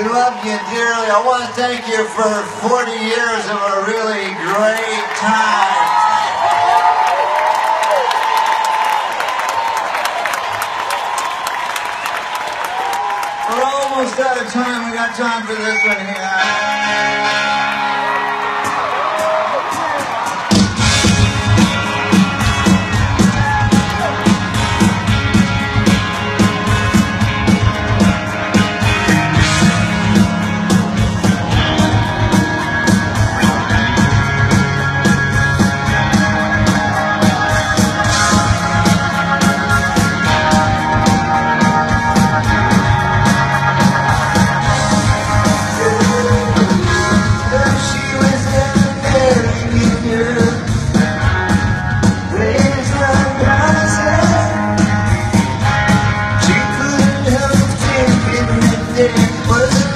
We love you dearly. I want to thank you for 40 years of a really great time. We're almost out of time. We got time for this one here. Help